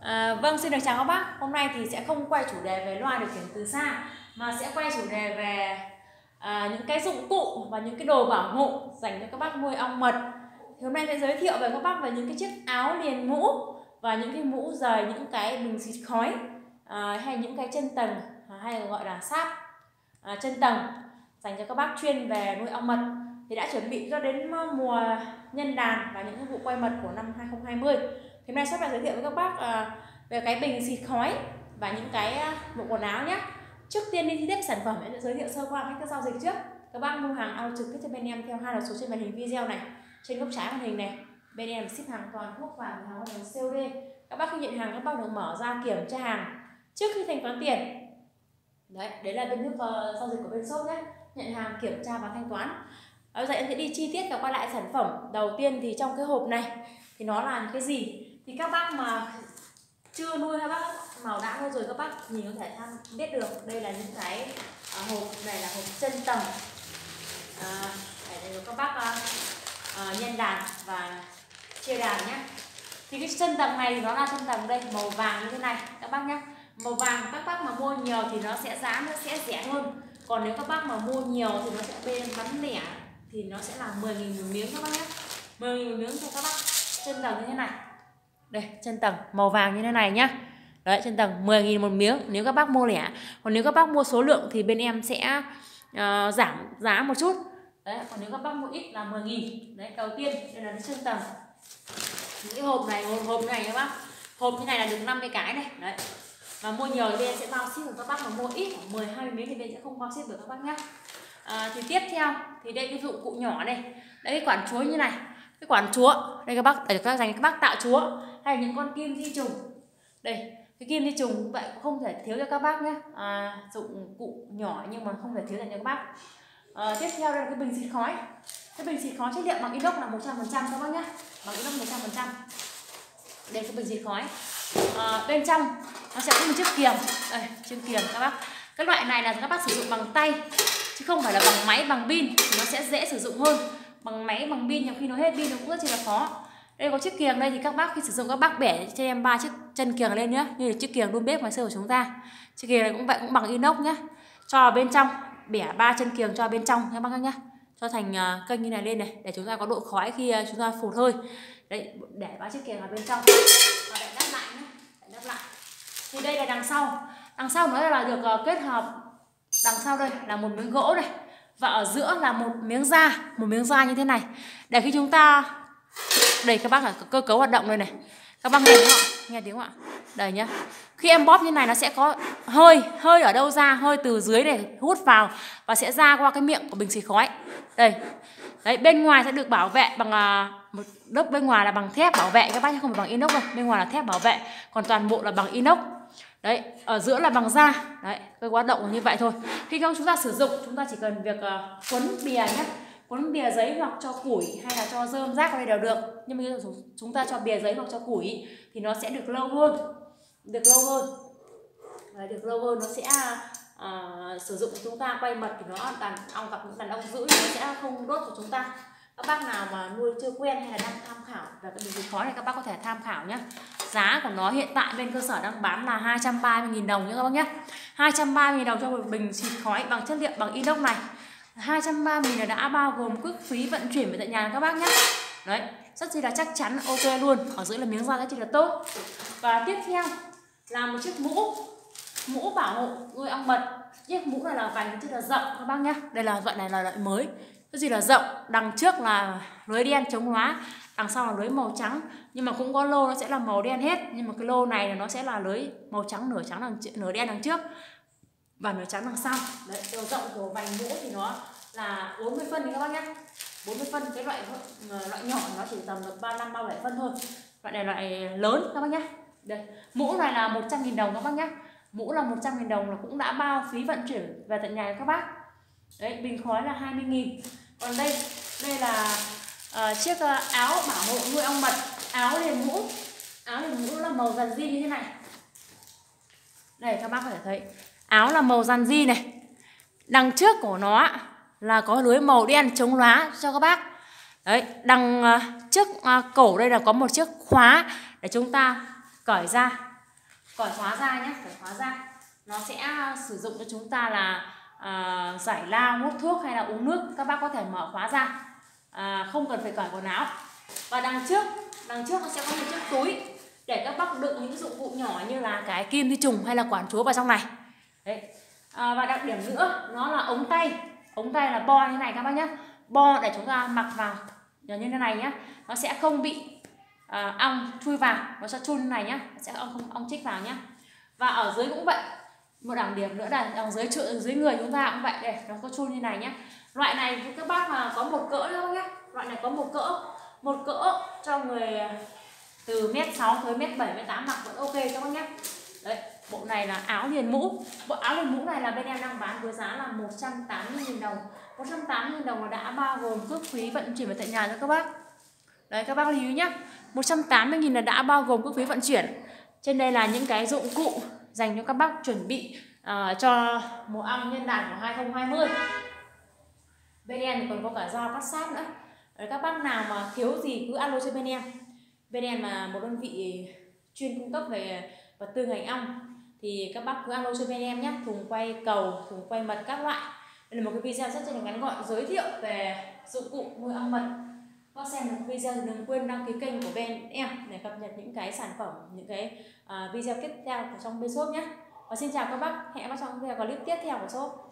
À, vâng, xin được chào các bác. Hôm nay thì sẽ không quay chủ đề về loa điều khiển từ xa mà sẽ quay chủ đề về à, những cái dụng cụ và những cái đồ bảo hộ dành cho các bác nuôi ong mật. Thì hôm nay sẽ giới thiệu về các bác về những cái chiếc áo liền mũ và những cái mũ rời những cái bình xịt khói à, hay những cái chân tầng hay gọi là sáp à, chân tầng dành cho các bác chuyên về nuôi ong mật thì đã chuẩn bị cho đến mùa nhân đàn và những vụ quay mật của năm 2020 hôm nay sẽ là giới thiệu với các bác ờ, về cái bình xịt khói và những cái ờ, bộ quần áo nhé trước tiên đi chi tiết sản phẩm em sẽ giới thiệu sơ qua cách giao dịch trước. Các bác mua hàng ao trực tiếp cho bên em theo hai là số trên màn hình video này. Trên góc trái màn hình này bên em ship hàng toàn quốc và hàng hàng COD các bác khi nhận hàng các bác được mở ra kiểm tra hàng trước khi thanh toán tiền. Đấy đấy là bên thức uh, ờ, giao dịch của bên shop nhé nhận hàng kiểm tra và thanh toán. Bây giờ em sẽ đi chi tiết và qua lại sản phẩm. Đầu tiên thì trong cái hộp này thì nó là cái gì? Thì các bác mà chưa nuôi các bác màu đã nuôi rồi các bác nhìn có thể tham biết được đây là những cái à, hộp này là hộp chân tầng. À, để cho các bác à, à, nhân đàn và chia đàn nhé. Thì cái chân tầng này nó là chân tầng đây màu vàng như thế này. Các bác nhé. Màu vàng các bác mà mua nhiều thì nó sẽ giá nó sẽ rẻ hơn. Còn nếu các bác mà mua nhiều thì nó sẽ bên bán lẻ thì nó sẽ là 10.000 một miếng các bác nhé. 10.000 một miếng cho các bác. Chân tầng như thế này đây chân tầng màu vàng như thế này nhá. Đấy chân tầng 10.000 một miếng. Nếu các bác mua lẻ còn nếu các bác mua số lượng thì bên em sẽ uh, giảm giá một chút. Đấy còn nếu các bác mua ít là 10.000 đấy đầu tiên đây là cái chân tầng. Những cái hộp này hộp, hộp này các bác. Hộp như này là được 50 cái này. Đấy. Và mua nhiều thì bên sẽ bao ship được các bác mà mua ít khoảng 10 20 miếng thì bên sẽ không bao ship được các bác nhé à, ờ, thì tiếp theo thì đây cái dụng cụ nhỏ này. Đây cái quản chuối như này cái quản chúa đây các bác để các dành các bác tạo chúa. Hay những con kim di trùng. Đây cái kim di trùng vậy không thể thiếu cho các bác nhé. À, dụng cụ nhỏ nhưng mà không thể thiếu dành cho các bác. À, tiếp theo đây là cái bình xịt khói. Cái bình xịt khói chất liệu bằng inox là 100% các bác nhé. Bằng inox 100% đây cái bình xịt khói. À, bên trong nó sẽ có một chiếc kiềm. Đây chiếc kiềm các bác. Cái loại này là các bác sử dụng bằng tay chứ không phải là bằng máy bằng pin. Thì nó sẽ dễ sử dụng hơn bằng máy, bằng pin, nhiều khi nó hết pin nó cũng rất là khó. Đây, có chiếc kiềng đây thì các bác khi sử dụng các bác bẻ cho em ba chiếc chân kiềng lên nhé như là chiếc kiềng đun bếp ngoài xưa của chúng ta. Chiếc kiềng này cũng vậy, cũng bằng inox nhé cho bên trong, bẻ ba chân kiềng cho bên trong các bác nhé cho thành ờ, kênh như này lên này, để chúng ta có độ khói khi ờ, chúng ta phụt hơi. Đấy, để ba chiếc kiềng vào bên trong. Và để đắp lại nhé để đắp lại. Thì đây là đằng sau. Đằng sau nó là được ờ, kết hợp đằng sau đây là một miếng gỗ này và ở giữa là một miếng da, một miếng da như thế này. Để khi chúng ta đây các bác là cơ cấu hoạt động đây này. Các bác nghe tiếng không nghe tiếng không ạ? Đây nhá. Khi em bóp như này nó sẽ có hơi hơi ở đâu ra, hơi từ dưới này hút vào và sẽ ra qua cái miệng của bình xịt khói. Đây. Đấy, bên ngoài sẽ được bảo vệ bằng à, một lớp bên ngoài là bằng thép bảo vệ. Các bác chứ không phải bằng inox đâu, bên ngoài là thép bảo vệ. Còn toàn bộ là bằng inox đấy ở giữa là bằng da. Đấy cái hoạt động như vậy thôi. Khi không chúng ta sử dụng chúng ta chỉ cần việc uh, quấn bìa nhé. Quấn bìa giấy hoặc cho củi hay là cho rơm rác vào đây đều được. Nhưng mà chúng ta cho bìa giấy hoặc cho củi thì nó sẽ được lâu hơn. Được lâu hơn. Đấy, được lâu hơn nó sẽ uh, sử dụng chúng ta quay mật thì nó đàn ong gặp những đàn ong dữ nó sẽ không đốt của chúng ta. Các bác nào mà nuôi chưa quen hay là đang tham khảo về cái điều gì khó này các bác có thể tham khảo nhé giá của nó hiện tại bên cơ sở đang bán là 230.000 đồng nhé các bác nhé. 230.000 đồng cho một bình xịt khói bằng chất liệu, bằng inox này. 230 là đã bao gồm cước phí vận chuyển về tận nhà các bác nhé. Đấy, rất chi là chắc chắn, ok luôn. Ở dưới là miếng da rất chi là tốt. Và tiếp theo là một chiếc mũ mũ bảo hộ nuôi ong mật. Chiếc mũ này là vành rất là rộng các bác nhé. Đây là loại này là loại mới. Cái gì là rộng, đằng trước là lưới đen chống hóa đằng sau là lưới màu trắng. Nhưng mà cũng có lô nó sẽ là màu đen hết. Nhưng mà cái lô này là nó sẽ là lưới màu trắng, nửa trắng đằng nửa đen đằng trước và nửa trắng đằng sau. Đấy chiều rộng của vành mũ thì nó là 40 phân thì các bác nhé. 40 phân, cái loại ờ, loại nhỏ nó chỉ tầm được 35 37 phân thôi. Loại này loại lớn các bác nhé. Đây, mũ này là 100.000 đồng các bác nhé. Mũ là 100.000 đồng là cũng đã bao phí vận chuyển về tận nhà các bác. Đấy, bình khói là 20.000 còn đây đây là uh, chiếc uh, áo bảo hộ nuôi ong mật áo liền mũ áo liền mũ là màu dàn di như thế này. Đây các bác có thể thấy áo là màu dàn di này. Đằng trước của nó là có lưới màu đen chống lóa cho các bác. Đấy đằng uh, trước uh, cổ đây là có một chiếc khóa để chúng ta cởi ra. Cởi khóa ra nhé cởi khóa ra. Nó sẽ sử dụng cho chúng ta là à, giải lao hút thuốc hay là uống nước. Các bác có thể mở khóa ra à, không cần phải cởi quần áo. Và đằng trước đằng trước nó sẽ có một chiếc túi để các bác đựng những dụng cụ nhỏ như là cái kim đi trùng hay là quản chúa vào trong này. Đấy. À, và đặc điểm nữa nó là ống tay. Ống tay là bo như này các bác nhé bo để chúng ta mặc vào như thế này nhé nó sẽ không bị à, ong chui vào. Nó sẽ chui như này nhé sẽ ong không ong chích vào nhé và ở dưới cũng vậy một đẳng điểm nữa là đằng dưới chữ, dưới người chúng ta cũng vậy đây nó có chun như này nhé loại này các bác mà có một cỡ đâu nhé loại này có một cỡ một cỡ cho người à, từ mét sáu tới mét bảy, mét tám mặc vẫn ok các bác nhé đấy, bộ này là áo liền mũ. Bộ áo liền mũ này là bên em đang bán với giá là 180.000 đồng. 180.000 đồng là đã bao gồm cước phí vận chuyển về tận nhà cho các bác. Đấy, các bác lưu ý nhé 180.000 là đã bao gồm cước phí vận chuyển. Trên đây là những cái dụng cụ dành cho các bác chuẩn bị uh, cho mùa ăn nhân đàn của 2020 bên em còn có cả dao cắt sát nữa. Đấy, các bác nào mà thiếu gì cứ alo cho bên em. Bên em là một đơn vị chuyên cung cấp về vật tư ngành ong thì các bác cứ alo cho bên em nhé. Thùng quay cầu thùng quay mật các loại. Đây là một cái video rất là ngắn gọn giới thiệu về dụng cụ nuôi ong mật xem được video thì đừng quên đăng ký kênh của bên em để cập nhật những cái sản phẩm những cái uh, video tiếp theo của trong bên shop nhé. Và xin chào các bác hẹn các bác trong video clip tiếp theo của shop.